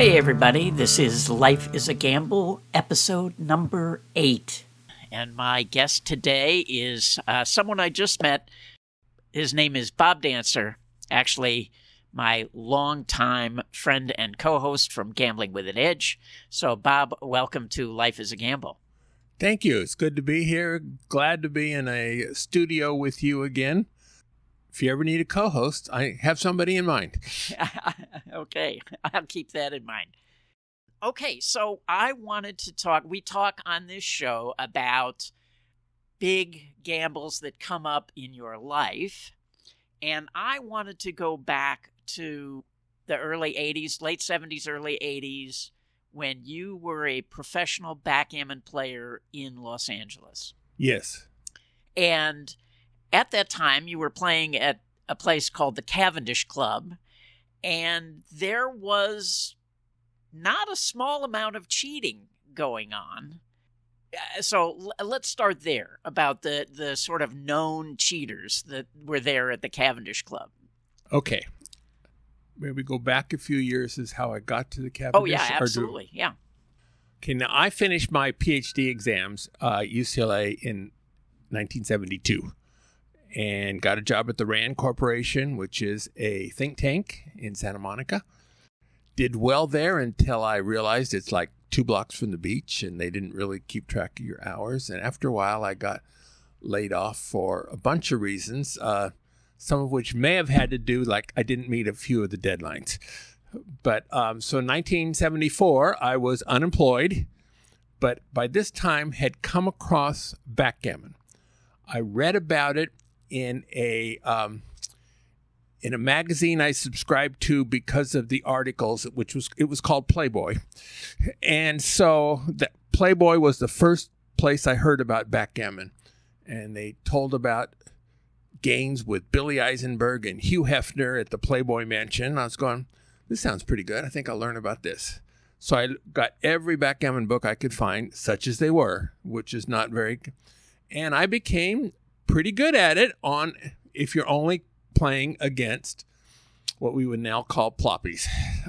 Hey, everybody, this is Life is a Gamble, episode number eight. And my guest today is uh, someone I just met. His name is Bob Dancer, actually, my longtime friend and co host from Gambling with an Edge. So, Bob, welcome to Life is a Gamble. Thank you. It's good to be here. Glad to be in a studio with you again. If you ever need a co host, I have somebody in mind. okay, I'll keep that in mind. Okay, so I wanted to talk. We talk on this show about big gambles that come up in your life. And I wanted to go back to the early 80s, late 70s, early 80s, when you were a professional backgammon player in Los Angeles. Yes. And at that time, you were playing at a place called the Cavendish Club, and there was not a small amount of cheating going on. Uh, so let's start there about the, the sort of known cheaters that were there at the Cavendish Club. Okay. Maybe go back a few years is how I got to the Cavendish. Club. Oh yeah, absolutely, do... yeah. Okay, now I finished my PhD exams uh, UCLA in 1972 and got a job at the RAND Corporation, which is a think tank in Santa Monica. Did well there until I realized it's like two blocks from the beach and they didn't really keep track of your hours. And after a while, I got laid off for a bunch of reasons, uh, some of which may have had to do like I didn't meet a few of the deadlines. But um, so in 1974, I was unemployed, but by this time had come across backgammon. I read about it in a um, in a magazine I subscribed to because of the articles, which was it was called Playboy, and so that Playboy was the first place I heard about backgammon, and they told about games with Billy Eisenberg and Hugh Hefner at the Playboy Mansion. I was going, this sounds pretty good. I think I'll learn about this. So I got every backgammon book I could find, such as they were, which is not very, and I became pretty good at it on if you're only playing against what we would now call ploppies.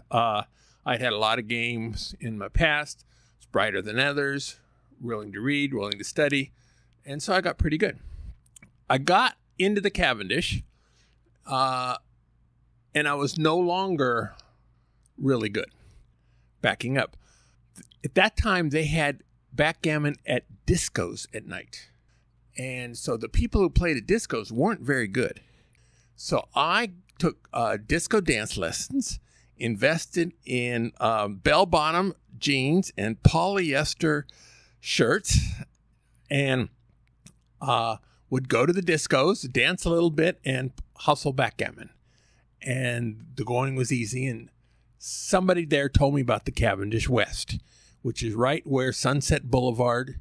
Uh, I'd had a lot of games in my past. It's brighter than others, willing to read, willing to study, and so I got pretty good. I got into the Cavendish, uh, and I was no longer really good. Backing up, at that time they had backgammon at discos at night. And so the people who played at discos weren't very good. So I took uh, disco dance lessons, invested in um, bell bottom jeans and polyester shirts, and uh, would go to the discos, dance a little bit, and hustle backgammon. And the going was easy. And somebody there told me about the Cavendish West, which is right where Sunset Boulevard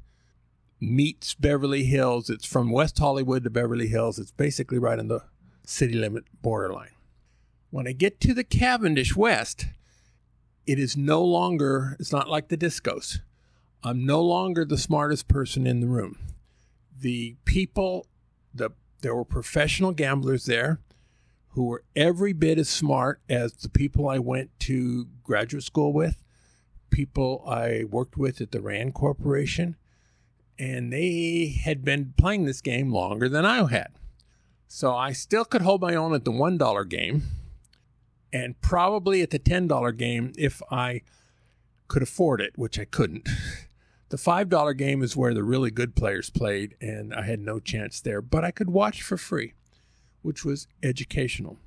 meets Beverly Hills. It's from West Hollywood to Beverly Hills. It's basically right on the city limit borderline. When I get to the Cavendish West, it is no longer, it's not like the discos. I'm no longer the smartest person in the room. The people, the there were professional gamblers there who were every bit as smart as the people I went to graduate school with, people I worked with at the RAND Corporation, and they had been playing this game longer than I had. So I still could hold my own at the $1 game and probably at the $10 game if I could afford it, which I couldn't. The $5 game is where the really good players played, and I had no chance there, but I could watch for free, which was educational.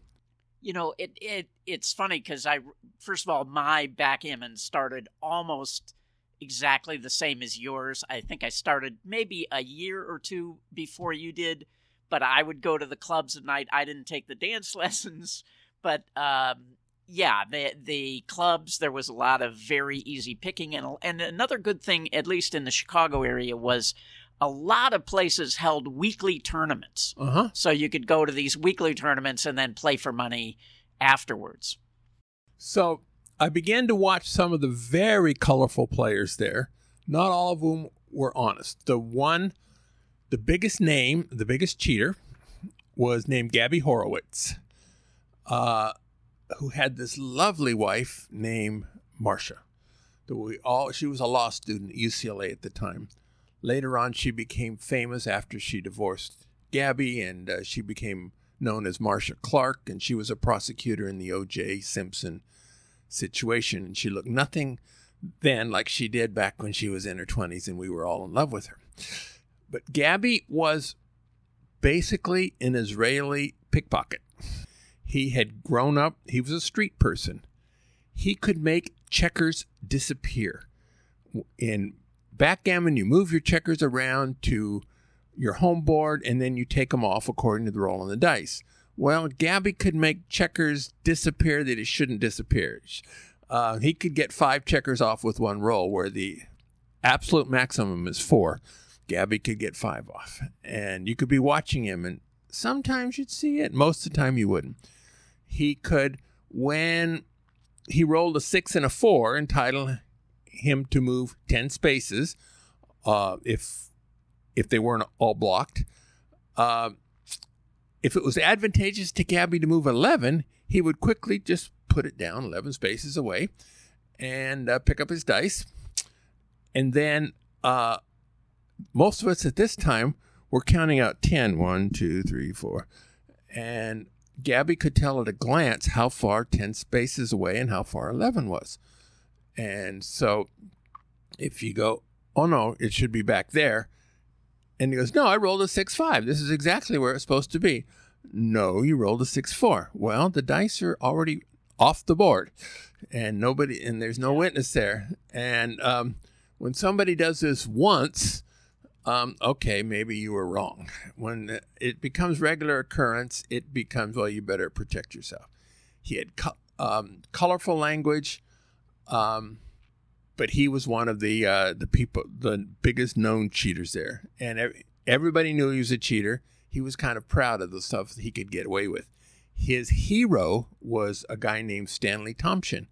You know, it, it it's funny because I, first of all, my backgammon started almost exactly the same as yours. I think I started maybe a year or two before you did, but I would go to the clubs at night. I didn't take the dance lessons, but um, yeah, the the clubs there was a lot of very easy picking, and and another good thing, at least in the Chicago area, was a lot of places held weekly tournaments. Uh-huh. So you could go to these weekly tournaments and then play for money afterwards. So I began to watch some of the very colorful players there. Not all of whom were honest. The one, the biggest name, the biggest cheater, was named Gabby Horowitz, uh, who had this lovely wife named Marcia. That we all she was a law student at UCLA at the time. Later on, she became famous after she divorced Gabby, and uh, she became known as Marcia Clark, and she was a prosecutor in the O.J. Simpson situation. And she looked nothing then like she did back when she was in her 20s and we were all in love with her. But Gabby was basically an Israeli pickpocket. He had grown up, he was a street person. He could make checkers disappear. In backgammon, you move your checkers around to your home board and then you take them off according to the roll on the dice. Well, Gabby could make checkers disappear that it shouldn't disappear. Uh, he could get five checkers off with one roll, where the absolute maximum is four. Gabby could get five off. And you could be watching him, and sometimes you'd see it. Most of the time, you wouldn't. He could, when he rolled a six and a four, entitle him to move 10 spaces uh, if if they weren't all blocked. Uh, if it was advantageous to Gabby to move 11, he would quickly just put it down 11 spaces away and uh, pick up his dice. And then uh, most of us at this time were counting out 10 1, 2, 3, 4. And Gabby could tell at a glance how far 10 spaces away and how far 11 was. And so if you go, oh no, it should be back there. And he goes, no, I rolled a 6 5. This is exactly where it's supposed to be. No, you rolled a 6 4. Well, the dice are already off the board and nobody, and there's no witness there. And um, when somebody does this once, um, okay, maybe you were wrong. When it becomes regular occurrence, it becomes, well, you better protect yourself. He had co- um, colorful language. Um, but he was one of the uh, the people, the biggest known cheaters there, and everybody knew he was a cheater. He was kind of proud of the stuff he could get away with. His hero was a guy named Stanley Tomchin,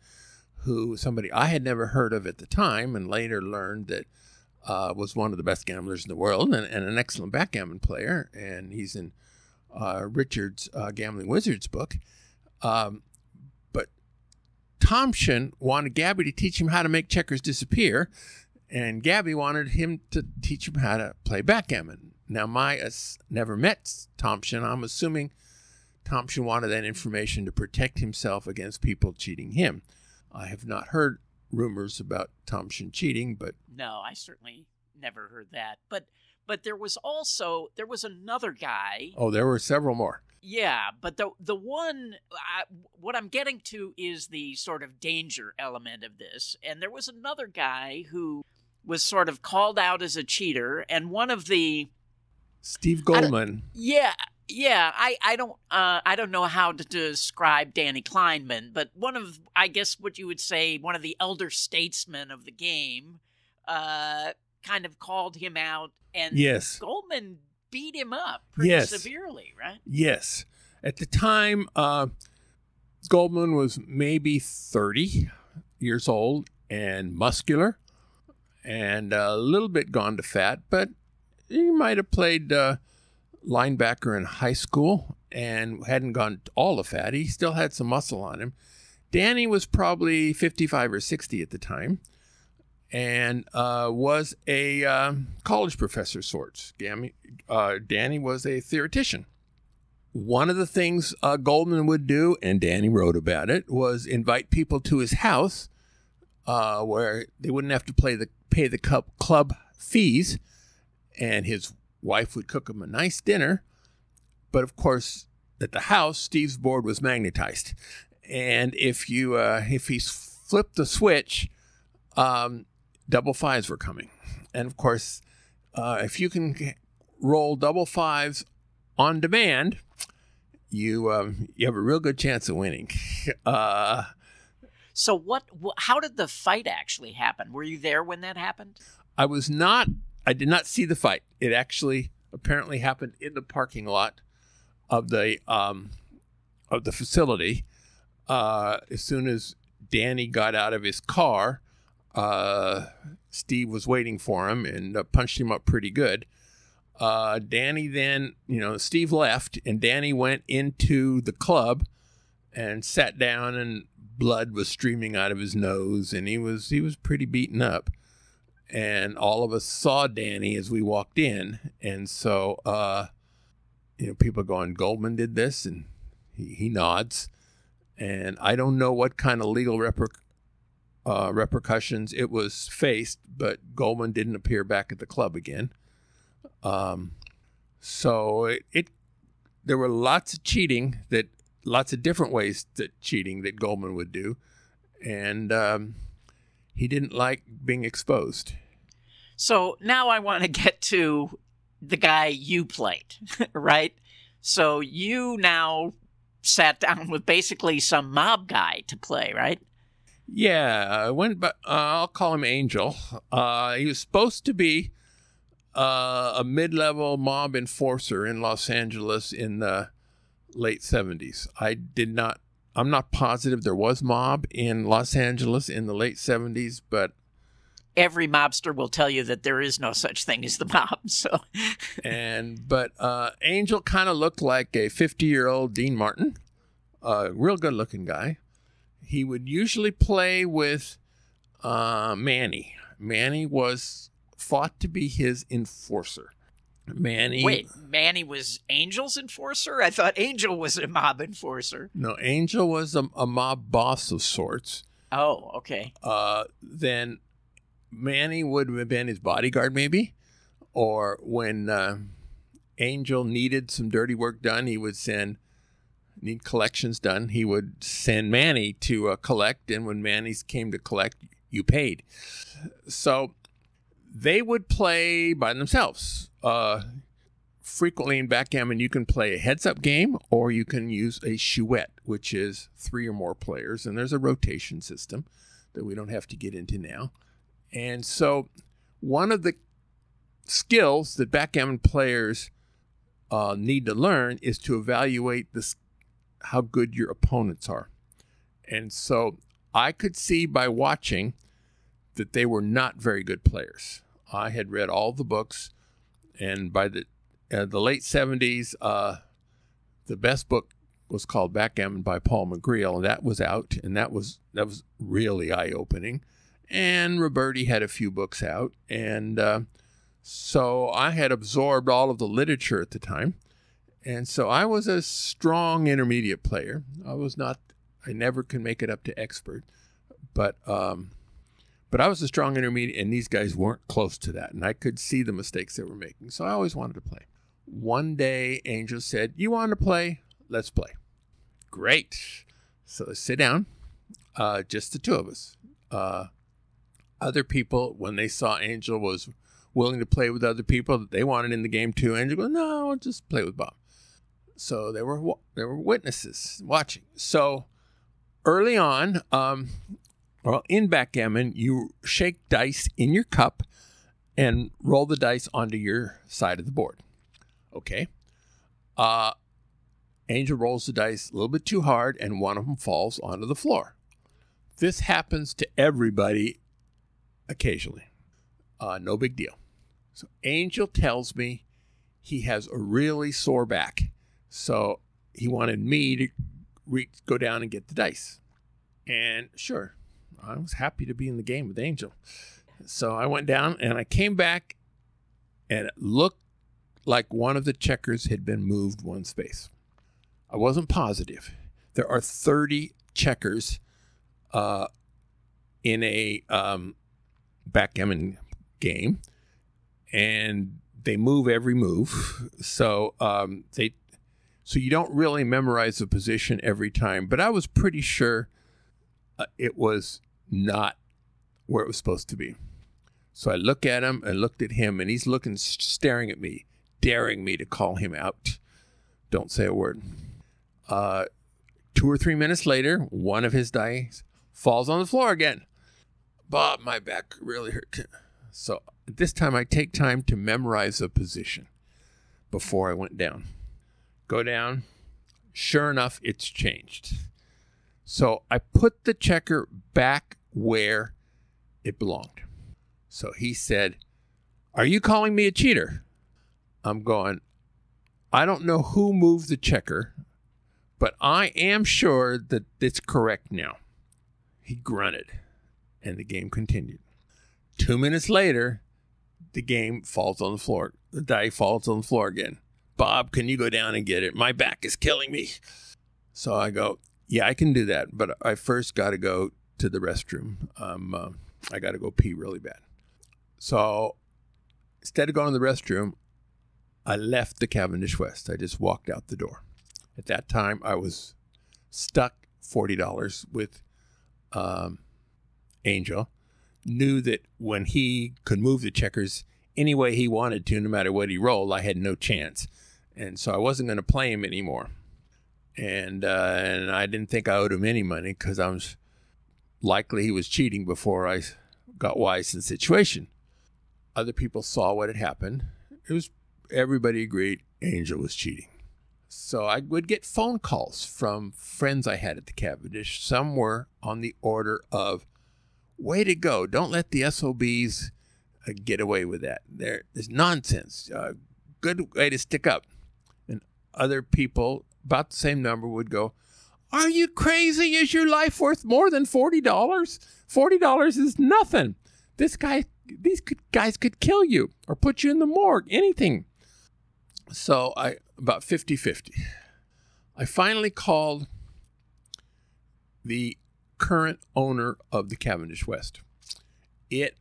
who somebody I had never heard of at the time, and later learned that uh, was one of the best gamblers in the world and, and an excellent backgammon player. And he's in uh, Richard's uh, Gambling Wizards book. Um, Tomchin wanted Gabby to teach him how to make checkers disappear, and Gabby wanted him to teach him how to play backgammon. Now, my uh, never met Tomchin. I'm assuming Tomchin wanted that information to protect himself against people cheating him. I have not heard rumors about Tomchin cheating, but no, I certainly never heard that. But but there was also there was another guy. Oh, there were several more. Yeah, but the the one I, what I'm getting to is the sort of danger element of this. And there was another guy who was sort of called out as a cheater, and one of the Steve Goldman. Yeah, yeah. I I don't uh, I don't know how to describe Danny Kleinman, but one of I guess what you would say one of the elder statesmen of the game, uh, kind of called him out, and yes, Goldman beat him up pretty yes. severely, right? Yes. At the time, uh, Goldman was maybe 30 years old and muscular and a little bit gone to fat, but he might have played uh, linebacker in high school and hadn't gone all the fat. He still had some muscle on him. Danny was probably 55 or 60 at the time and uh, was a uh, college professor of sorts. Gammy, uh, Danny was a theoretician. One of the things uh, Goldman would do, and Danny wrote about it, was invite people to his house uh, where they wouldn't have to play the, pay the club, club fees, and his wife would cook him a nice dinner. But of course, at the house, Steve's board was magnetized, and if you uh, if he flipped the switch, um, double fives were coming. And of course, uh, if you can roll double fives on demand, you um, you have a real good chance of winning. Uh, so what? How did the fight actually happen? Were you there when that happened? I was not. I did not see the fight. It actually apparently happened in the parking lot of the um, of the facility. Uh, as soon as Danny got out of his car, uh, Steve was waiting for him and uh, punched him up pretty good. Uh, Danny then, you know, Steve left and Danny went into the club and sat down and blood was streaming out of his nose, and he was he was pretty beaten up. And all of us saw Danny as we walked in, and so uh, you know, people going, Goldman did this, and he, he nods. And I don't know what kind of legal reper- uh, repercussions it was faced, but Goldman didn't appear back at the club again. Um, so it, it there were lots of cheating that lots of different ways that cheating that Goldman would do, and um, he didn't like being exposed. So now I want to get to the guy you played, right? So you now sat down with basically some mob guy to play, right? Yeah, I went. But uh, I'll call him Angel. Uh, he was supposed to be uh, a mid-level mob enforcer in Los Angeles in the late '70s. I did not. I'm not positive there was mob in Los Angeles in the late '70s, but every mobster will tell you that there is no such thing as the mob. So, and but uh, Angel kind of looked like a 50 year old Dean Martin, a real good looking guy. He would usually play with uh, Manny. Manny was thought to be his enforcer. Manny. Wait, Manny was Angel's enforcer? I thought Angel was a mob enforcer. No, Angel was a, a mob boss of sorts. Oh, okay. Uh, then Manny would have been his bodyguard, maybe, or when uh, Angel needed some dirty work done, he would send need collections done. He would send Manny to uh, collect, and when Manny's came to collect, you paid. So they would play by themselves. Uh, frequently in backgammon, you can play a heads-up game, or you can use a chouette, which is three or more players, and there's a rotation system that we don't have to get into now. And so, one of the skills that backgammon players uh, need to learn is to evaluate this, how good your opponents are. And so, I could see by watching that they were not very good players. I had read all the books, and by the uh, the late seventies, uh, the best book was called Backgammon by Paul Magriel, and that was out, and that was that was really eye opening and Robertie had a few books out, and uh, so I had absorbed all of the literature at the time, and so I was a strong intermediate player. I was not, I never could make it up to expert, but um, but I was a strong intermediate, and these guys weren't close to that, and I could see the mistakes they were making, so I always wanted to play. One day, Angel said, "You want to play? Let's play." Great. So sit down, uh, just the two of us. Uh, other people when they saw Angel was willing to play with other people that they wanted in the game too. Angel goes, "No, I'll just play with Bob." So there were there were witnesses watching. So early on, um, well, in backgammon, you shake dice in your cup and roll the dice onto your side of the board. Okay. Uh, Angel rolls the dice a little bit too hard, and one of them falls onto the floor. This happens to everybody occasionally. Uh, no big deal. So Angel tells me he has a really sore back. So he wanted me to re- go down and get the dice. And sure, I was happy to be in the game with Angel. So I went down and I came back and it looked like one of the checkers had been moved one space. I wasn't positive. There are 30 checkers uh, in a um, backgammon game, and they move every move. So um, they so you don't really memorize the position every time. But I was pretty sure uh, it was not where it was supposed to be. So I look at him and looked at him, and he's looking, staring at me, daring me to call him out. Don't say a word. Uh, two or three minutes later, one of his dice falls on the floor again. Bob, my back really hurt. So this time I take time to memorize a position before I went down. Go down. Sure enough, it's changed. So I put the checker back where it belonged. So he said, Are you calling me a cheater? I'm going, I don't know who moved the checker, but I am sure that it's correct now. He grunted, and the game continued. Two minutes later, the game falls on the floor. The die falls on the floor again. Bob, can you go down and get it? My back is killing me. So I go, yeah, I can do that, but I first got to go to the restroom. Um, uh, I got to go pee really bad. So instead of going to the restroom, I left the Cavendish West. I just walked out the door. At that time, I was stuck forty dollars with um, Angel. Knew that when he could move the checkers any way he wanted to, no matter what he rolled, I had no chance, and so I wasn't going to play him anymore. And uh, and I didn't think I owed him any money because I was likely he was cheating before I got wise to the situation. Other people saw what had happened. It was everybody agreed Angel was cheating. So I would get phone calls from friends I had at the Cavendish. Some were on the order of, "Way to go! Don't let the SOBs uh, get away with that. There's nonsense. Uh, good way to stick up." Other people, about the same number, would go, "Are you crazy? Is your life worth more than forty dollars? Forty dollars is nothing. This guy, these guys could kill you or put you in the morgue. Anything." So I about 50-50. I finally called the current owner of the Cavendish West. It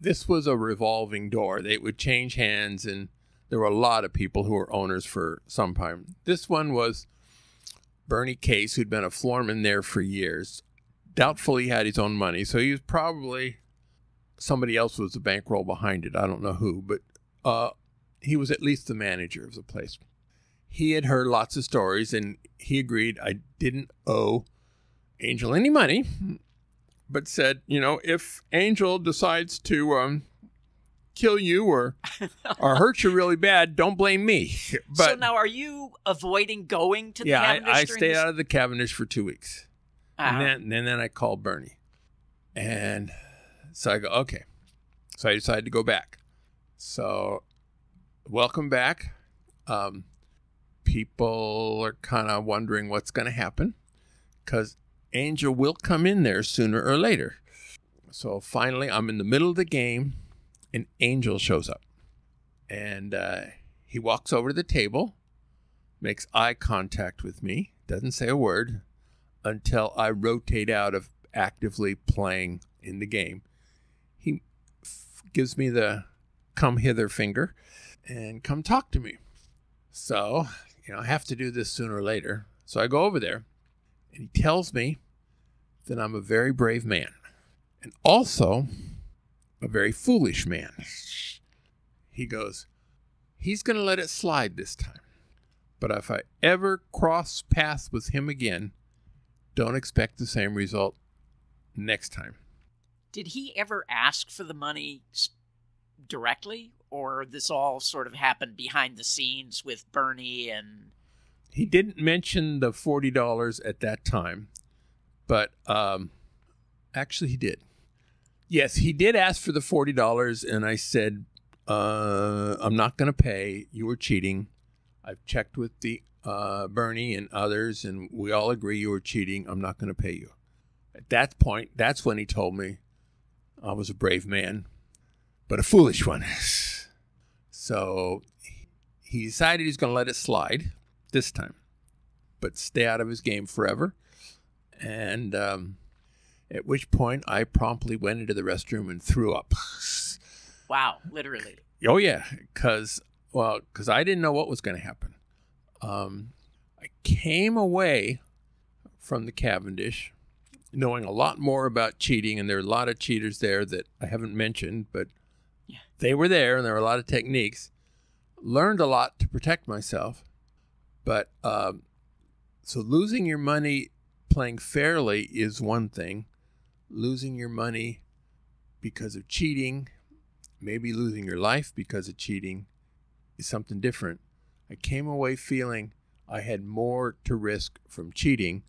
this was a revolving door. They would change hands and there were a lot of people who were owners for some time. This one was Bernie Case, who'd been a floorman there for years. Doubtful he had his own money, so he was probably somebody else was the bankroll behind it. I don't know who, but uh, he was at least the manager of the place. He had heard lots of stories and he agreed I didn't owe Angel any money, but said, you know, if Angel decides to um, kill you or or hurt you really bad, don't blame me. But so now, are you avoiding going to the yeah, Cavendish? I, I stayed this- out of the Cavendish for two weeks. Uh-huh. And then and then I called Bernie. And so I go, okay. So I decided to go back. So welcome back. Um, people are kind of wondering what's going to happen because Angel will come in there sooner or later. So finally, I'm in the middle of the game and Angel shows up. And uh, he walks over to the table, makes eye contact with me, doesn't say a word until I rotate out of actively playing in the game. He f- gives me the come hither finger and come talk to me. So, you know, I have to do this sooner or later. So I go over there and he tells me that I'm a very brave man and also a very foolish man. He goes, he's going to let it slide this time. But if I ever cross paths with him again, don't expect the same result next time. Did he ever ask for the money directly, or this all sort of happened behind the scenes with Bernie and? He didn't mention the forty dollars at that time, but um, actually he did. Yes, he did ask for the forty dollars, and I said, uh, "I'm not going to pay. You were cheating. I've checked with the uh, Bernie and others, and we all agree you were cheating. I'm not going to pay you." At that point, that's when he told me I was a brave man, but a foolish one. So he decided he's going to let it slide this time, but stay out of his game forever. And um, at which point, I promptly went into the restroom and threw up. Wow, literally. Oh yeah, because well, because I didn't know what was going to happen. Um, I came away from the Cavendish knowing a lot more about cheating, and there are a lot of cheaters there that I haven't mentioned, but Yeah. they were there, and there were a lot of techniques. Learned a lot to protect myself, but um, so losing your money playing fairly is one thing. Losing your money because of cheating maybe losing your life because of cheating is something different. I came away feeling I had more to risk from cheating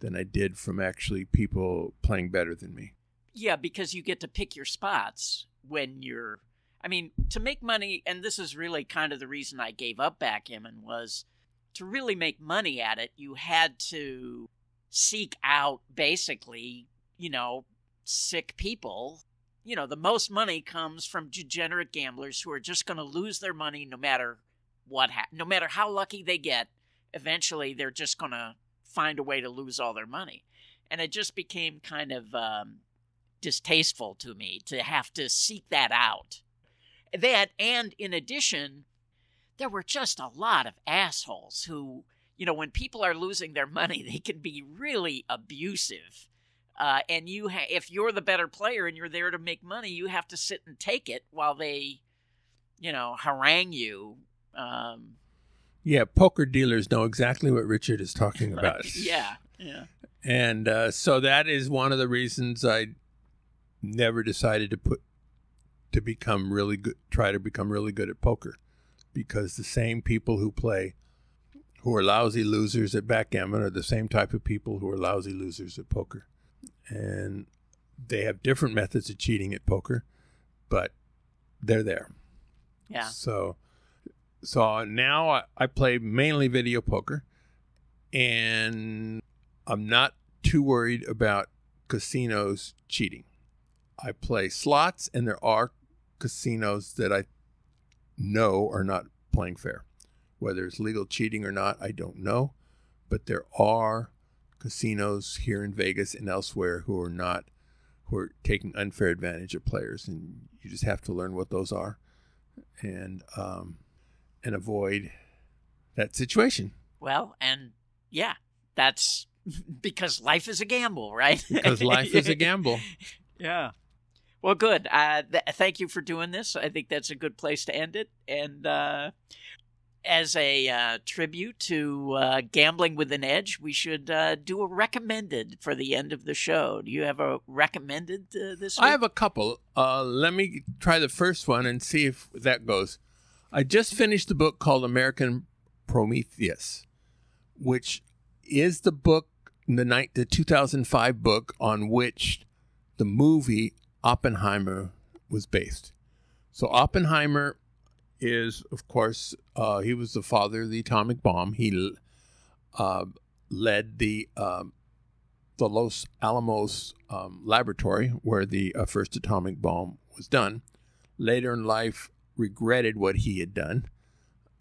than I did from actually people playing better than me. Yeah, because you get to pick your spots when you're. I mean, to make money, and this is really kind of the reason I gave up backgammon was to really make money at it. You had to seek out basically you know, sick people. You know, the most money comes from degenerate gamblers who are just going to lose their money no matter what, ha- no matter how lucky they get. Eventually, they're just going to find a way to lose all their money, and it just became kind of um, distasteful to me to have to seek that out. That, and in addition, there were just a lot of assholes who, you know, when people are losing their money, they can be really abusive. Uh, and you, ha- if you're the better player and you're there to make money, you have to sit and take it while they, you know, harangue you. Um, Yeah, poker dealers know exactly what Richard is talking about. yeah, yeah. And uh, so that is one of the reasons I never decided to put to become really good, try to become really good at poker, because the same people who play, who are lousy losers at backgammon, are the same type of people who are lousy losers at poker, and they have different methods of cheating at poker, but they're there. Yeah. So, so now I, I play mainly video poker, and I'm not too worried about casinos cheating. I play slots, and there are casinos that I know are not playing fair. Whether it's legal cheating or not, I don't know. But there are casinos here in Vegas and elsewhere who are not, who are taking unfair advantage of players, and you just have to learn what those are, and um, and avoid that situation. Well, and yeah, that's because life is a gamble, right? Because life is a gamble. Yeah. Well, good. Uh, th- thank you for doing this. I think that's a good place to end it. And uh, as a uh, tribute to uh, Gambling with an Edge, we should uh, do a recommended for the end of the show. Do you have a recommended uh, this week? I have a couple. Uh, let me try the first one and see if that goes. I just finished the book called American Prometheus, which is the book, the night, the 2005 book on which the movie Oppenheimer was based. So Oppenheimer is, of course, uh, he was the father of the atomic bomb. He uh, led the um, the Los Alamos um, laboratory where the uh, first atomic bomb was done. Later in life, regretted what he had done.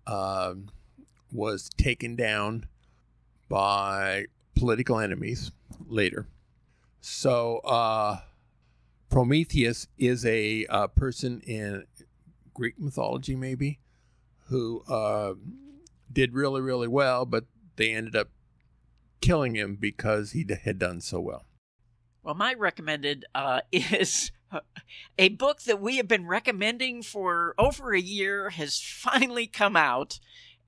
Uh, was taken down by political enemies later. So uh, Prometheus is a uh, person in Greek mythology, maybe, who uh, did really, really well, but they ended up killing him because he had done so well. Well, my recommended uh, is a book that we have been recommending for over a year has finally come out,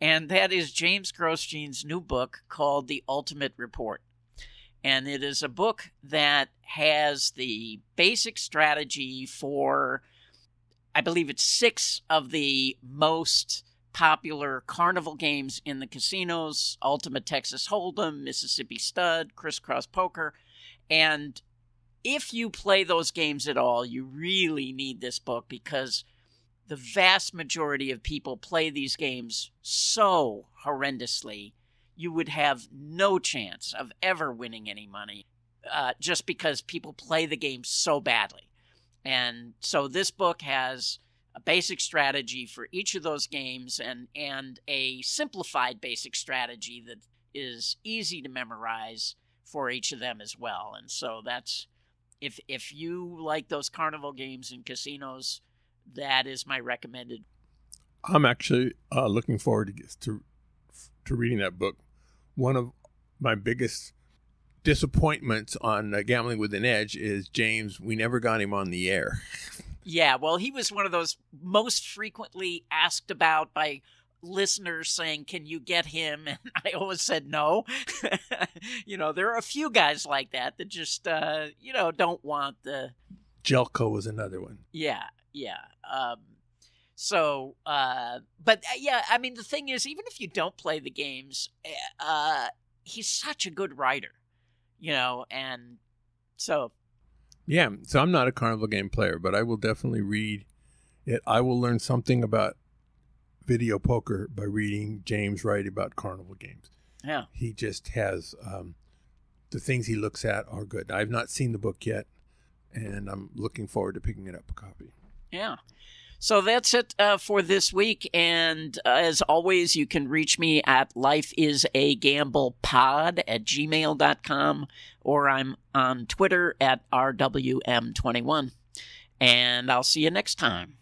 and that is James Grosjean's new book called The Ultimate Report. And it is a book that has the basic strategy for, I believe it's six of the most popular carnival games in the casinos Ultimate Texas Hold'em, Mississippi Stud, Crisscross Poker. And if you play those games at all, you really need this book because the vast majority of people play these games so horrendously, you would have no chance of ever winning any money uh, just because people play the game so badly. And so this book has a basic strategy for each of those games and, and a simplified basic strategy that is easy to memorize for each of them as well. And so that's if if you like those carnival games and casinos, that is my recommended. I'm actually uh, looking forward to, to to reading that book. One of my biggest disappointments on uh, Gambling with an Edge is James. We never got him on the air. Yeah, well, he was one of those most frequently asked about by listeners saying, "Can you get him?" And I always said no. you know, there are a few guys like that that just uh, you know don't want the Jelko was another one. Yeah, yeah. Um, so, uh, but uh, yeah, I mean, the thing is, even if you don't play the games, uh, he's such a good writer, you know, and so Yeah, so I'm not a carnival game player, but I will definitely read it. I will learn something about video poker by reading James write about carnival games. yeah, He just has um, the things he looks at are good. I've not seen the book yet, and I'm looking forward to picking it up a copy. Yeah. So that's it uh, for this week. And uh, as always, you can reach me at lifeisagamblepod at gmail.com or I'm on Twitter at RWM21. And I'll see you next time.